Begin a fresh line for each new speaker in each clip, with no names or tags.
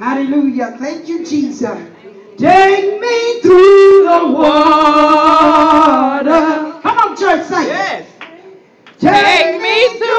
Hallelujah. Thank you, Jesus. Take me through the water. Come on, church, sing.
Yes.
Take me through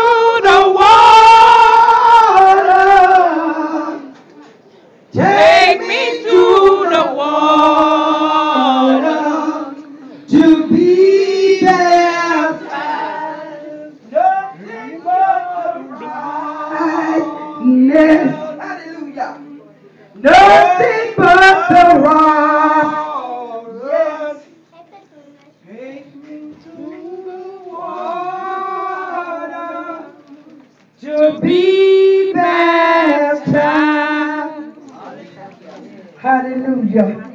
Hallelujah.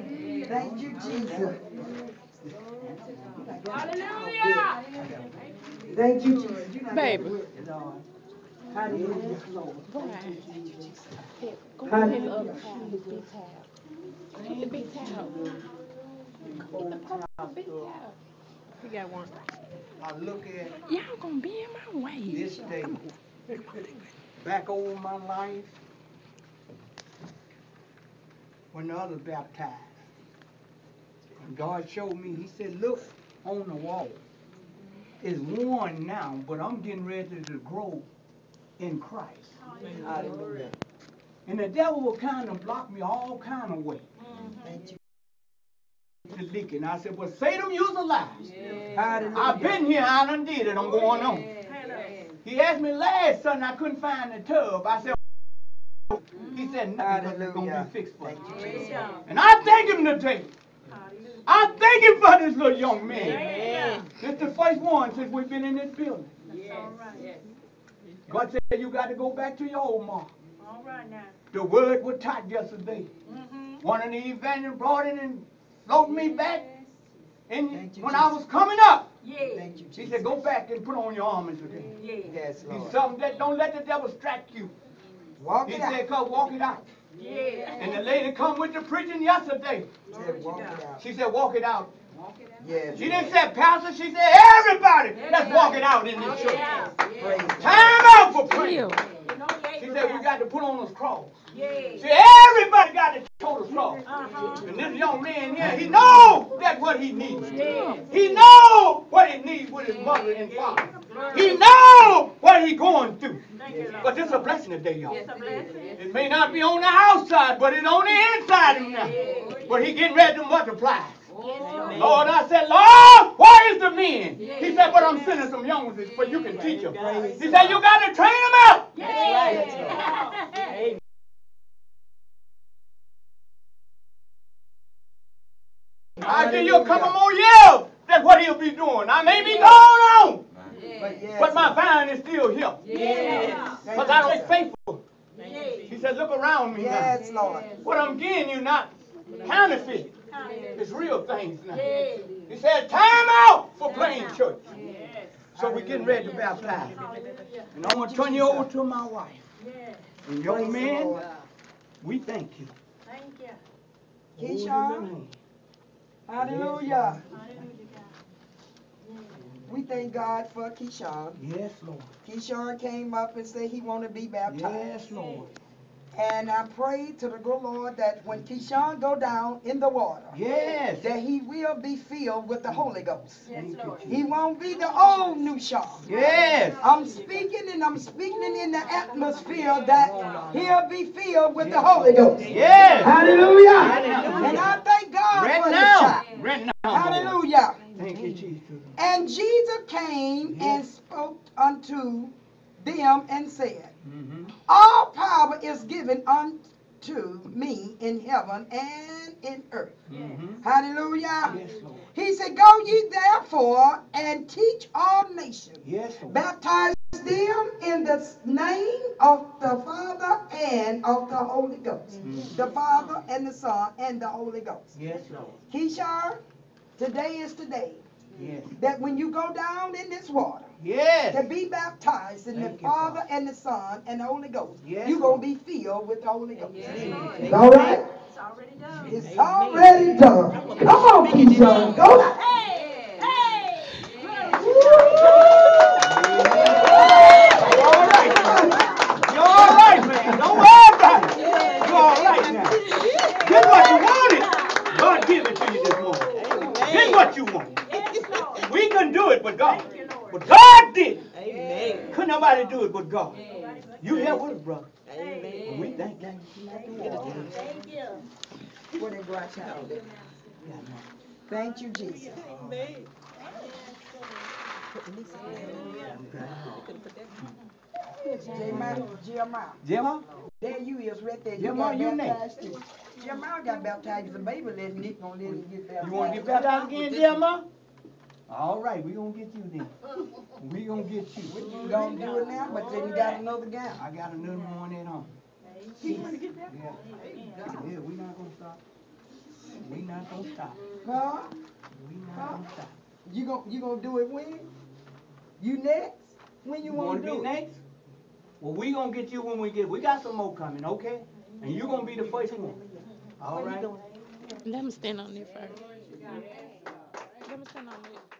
Thank you, Jesus.
Hallelujah.
Thank you, Jesus. You not
Baby.
gonna do it, Lord. Hallelujah, Lord.
Go
Hallelujah.
ahead and other towel, the big towel. Get the big towel. Get the purple big towel. You got one.
I look at
Y'all gonna be in my way.
this day,
Come on.
back over my life, when the others baptized. And God showed me, he said, look on the wall. It's worn now, but I'm getting ready to grow in Christ. Hallelujah. And the devil will kind of block me all kind of way. Mm-hmm.
Thank you.
To leaking. I said, well, Satan, you's a lie.
Hallelujah.
I've been here, I done did it, I'm going on. He asked me last Sunday, I couldn't find the tub. I said, he said, nothing it's going to be fixed for you.
Thank you,
And I thank him today. I thank him for this little young man. This the first one since we've been in this building. God said you got to go back to your old mom.
All right now.
The word was taught yesterday. Mm-hmm. One of the evangelists brought in and floated me back. And
you,
when I was coming up,
Yeah.
He said, go back and put on your armor today.
Yeah.
Yes,
He's
Lord.
something that don't let the devil strike you.
Walk
He
it
said,
out.
come walk it out.
Yeah.
And the lady come with the preaching yesterday.
Said, walk it out.
She said, walk it out.
Yes.
She didn't say pastor, she said everybody. Let's walk it out in this church.
Yeah.
Praise
Time out for prayer.
Chill.
You know, yeah,
She said we
got-
got to put on this cross.
Yeah.
See, everybody got to show the cross.
Uh-huh.
And this young man here, he knows that's what he needs.
Yeah.
He knows what he needs with his mother and father. He knows what he's going through.
Thank.
But this is a blessing today, y'all.
It's a blessing.
It may not be on the outside, but it's on the inside of him now. But he getting ready to multiply. Lord, I said, Lord, where is the men? He said, but I'm sending some young ones but you can teach them. He said, you got to train them up.
Yeah.
I give you a couple more years. That's what he'll be doing. I may be gone on,
But
my vine is still here. Because I don't faithful. He said, look around me now.
Lord.
What I'm getting you not counterfeit. It's real things now. He said, time out for playing church. So we're getting ready to baptize. And I'm going to turn you over to my wife. And young
Praise
man, we thank you.
Thank you.
Hallelujah.
Hallelujah.
We thank God for
KeShawn. Yes, Lord.
KeShawn came up and said he want to be baptized.
Yes, Lord.
And I prayed to the good Lord that when KeShawn go down in the water,
Yes.
that he will be filled with the Holy Ghost.
Yes, Lord.
He won't be the old new Sean.
Yes.
I'm speaking and I'm speaking in the atmosphere that he'll be filled with the Holy Ghost.
Yes.
Hallelujah.
Hallelujah.
And I thank God
Right
for
now.
the child.
Right now.
Hallelujah.
Thank you, Jesus.
And Jesus came and spoke unto them and said,
Mm-hmm.
All power is given unto me in heaven and in earth.
Mm-hmm.
Hallelujah.
Yes.
He said, Go ye therefore and teach all nations,
Yes, Lord.
baptize them in the name of the Father and of the Holy Ghost.
Mhm.
The Father and the Son and the Holy Ghost.
Yes, Lord.
Keisha, today is the day
Yes.
that when you go down in this water, to be baptized in
Thank
the
you,
Father
Father.
and the Son and the Holy Ghost.
Yes,
You're going to be filled with the Holy Ghost.
Yes,
It's all right.
It's already done.
It's already done. Come on, Keisha. Go now.
Hey! Hey!
You're all right. You're all right, man. Don't worry about it. Do it but God.
Yes.
You here with us, brother.
Amen.
We thank you.
Thank you.
What they go out child there?
Yeah, no.
Thank you, Jesus. Jeremiah, Jeremiah,
Gemma?
there you is right there. You
Jeremiah,
got
you next.
baptized too. Jeremiah got baptized as a baby, let Nick gonna let him get baptized.
You wanna get baptized again, Gemma? All right, we gonna get you then. We gonna get you.
You gonna do it now, but then you got another gown.
I got another one at home.
Jesus.
Yeah. Yeah, we not gonna stop. We not gonna stop.
Huh?
We not gonna stop.
You gon' you gonna do it when? You next? When you
You
wanna
wanna
do
be
it?
next? Well, we gonna get you when we get, we got some more coming, okay? And you gonna be the first one. All right?
Let me stand on there first. Let me stand on there.